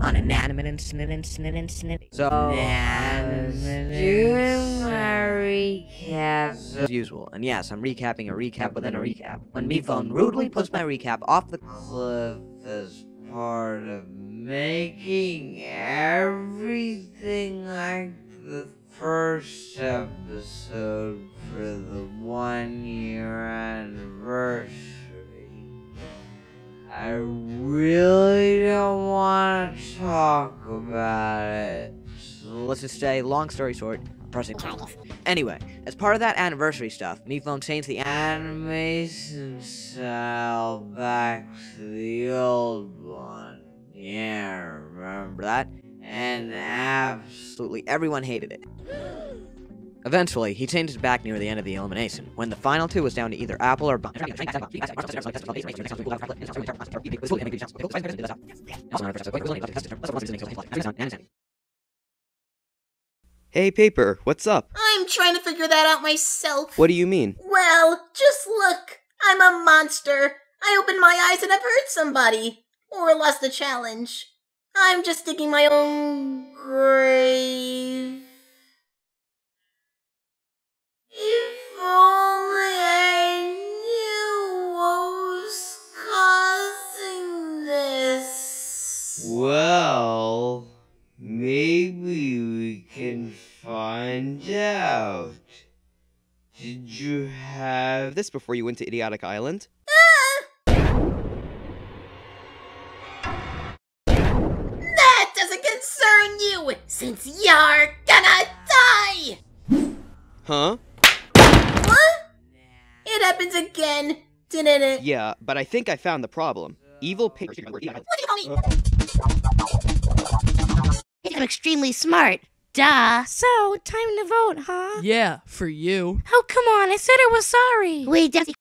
on Inanimate Insanity Incident Incident. So, recap. as usual. And yes, I'm recapping a recap within a recap. When MePhone rudely puts my recap off the Cliff is part of making everything like the first episode for the one year anniversary. I really about let's just say, long story short, pressing. pause. Anyway, as part of that anniversary stuff, me changed the Animation style back to the old one. Yeah, remember that? And absolutely everyone hated it. Eventually, he changed it back near the end of the elimination, when the final two was down to either Apple or Bun. Hey, Paper, what's up? I'm trying to figure that out myself. What do you mean? Well, just look. I'm a monster. I opened my eyes and I've hurt somebody. Or lost the challenge. I'm just digging my own grave. If only I knew what was causing this. Well, we can find out. Did you have This before you went to Idiotic Island? That doesn't concern you, since you're gonna die! Huh? What? It happens again, didn't it? Yeah, but I think I found the problem. Evil Paper. What do you call me? Uh. I'm extremely smart. Duh. So, time to vote, huh? Yeah, for you. Oh, come on. I said I was sorry. We definitely